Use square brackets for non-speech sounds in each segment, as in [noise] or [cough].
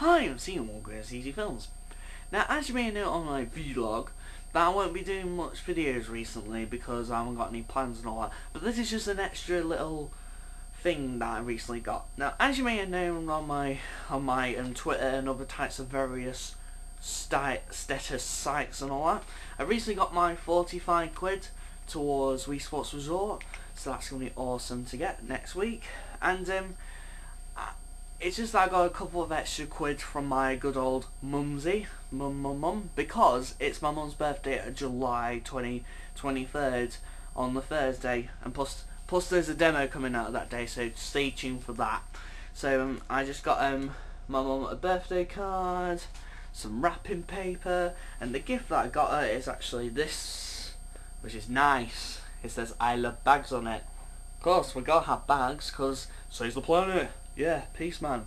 might have seen Walker CG Films. Now, as you may know on my vlog, that I won't be doing much videos recently because I haven't got any plans and all that. But this is just an extra little thing that I recently got. Now, as you may have known on my on my um, Twitter and other types of various status sites and all that, I recently got my 45 quid towards Wii Sports Resort, so that's going to be awesome to get next week. And um, it's just that I got a couple of extra quid from my good old mumsy, mum mum mum, because it's my mum's birthday at July 20, 23rd on the Thursday, and plus plus there's a demo coming out that day, so stay tuned for that. So um, I just got um my mum a birthday card, some wrapping paper, and the gift that I got her is actually this, which is nice. It says I love bags on it. Of course, we gotta have bags, cause saves the planet. Yeah, peace, man.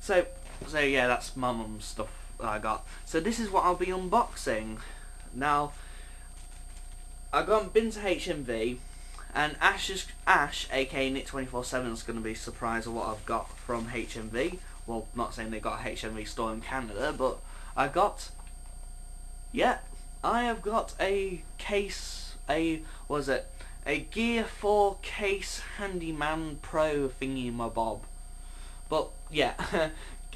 So, so yeah, that's my mum's stuff I got. So this is what I'll be unboxing. Now, I've gone been to HMV, and Ash, is, Ash aka Neek247, is going to be surprised at what I've got from HMV. Well, not saying they've got a HMV store in Canada, but I got, yeah, I have got a case, a, was it, a Gear4 Case Hardman Pro thingy my bob. But yeah, [laughs]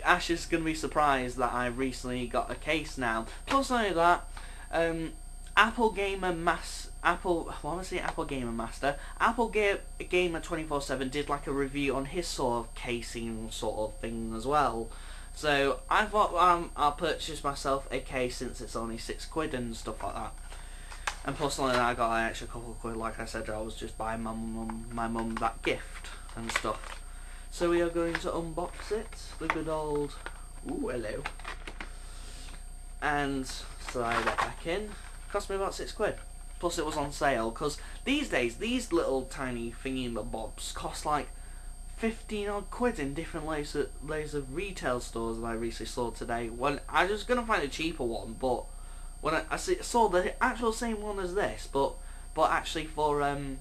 Ash is going to be surprised that I recently got a case now. Plus only that, um, Apple Gamer Mass Apple, what was it? Apple Gamer Master. Apple Ga Gamer 24/7 did like a review on his sort of casing sort of thing as well. So I thought um, I'll purchase myself a case since it's only six quid and stuff like that. And plus only that I got an extra couple of quid. Like I said, I was just buying my mum my mum that gift and stuff. So we are going to unbox it, the good old, ooh hello, and slide it back in. Cost me about six quid. Plus it was on sale, because these days, these little tiny thingy bobs cost like 15 odd quid in different layers of, of retail stores that I recently saw today. When I was going to find a cheaper one, but when I, I saw the actual same one as this, but but actually for um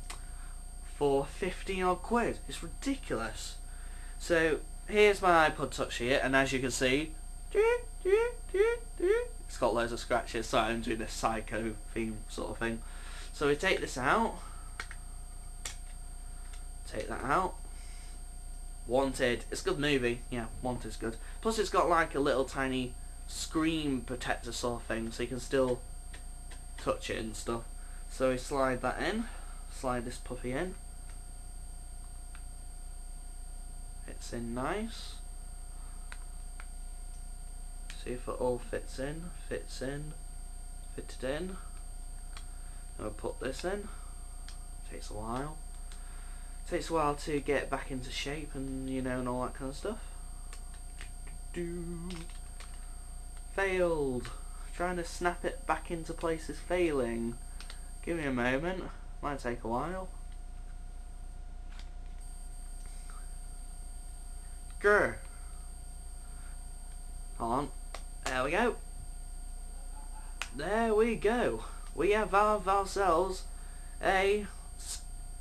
for 15 odd quid. It's ridiculous. So here's my iPod Touch here, and as you can see, it's got loads of scratches. So I'm doing a psycho theme sort of thing. So we take this out, take that out. Wanted, it's a good movie. Yeah, Wanted's good. Plus, it's got like a little tiny screen protector sort of thing, so you can still touch it and stuff. So we slide that in, slide this puppy in. Fits in nice. See if it all fits in, fits in, fitted in. And we'll put this in. Takes a while. Takes a while to get back into shape and you know and all that kind of stuff. Do failed. Trying to snap it back into place is failing. Give me a moment. Might take a while. Grr. Hold on. There we go. There we go. We have ourselves a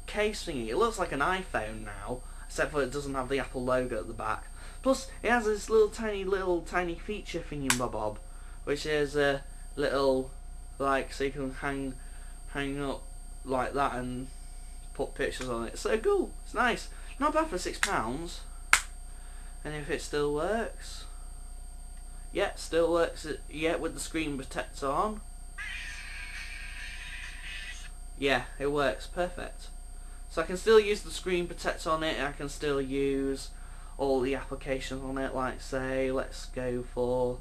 case thingy. It looks like an iPhone now, except for it doesn't have the Apple logo at the back. Plus, it has this little tiny, little tiny feature thingy bob, which is a little, like, so you can hang, hang up like that and put pictures on it. So cool. It's nice. Not bad for six pounds and if it still works? Yeah still works yeah with the screen protector on. Yeah it works perfect. So I can still use the screen protector on it I can still use all the applications on it like say let's go for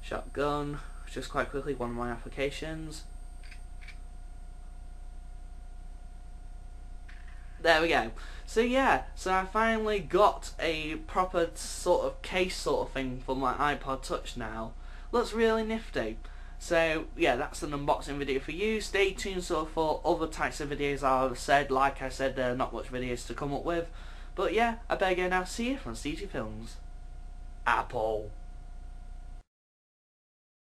shotgun just quite quickly one of my applications There we go. So yeah, so I finally got a proper sort of case sort of thing for my iPod Touch now. Looks really nifty. So yeah, that's an unboxing video for you. Stay tuned sort of for other types of videos I've said. Like I said, there are not much videos to come up with. But yeah, I better go now. See you from CG Films. Apple.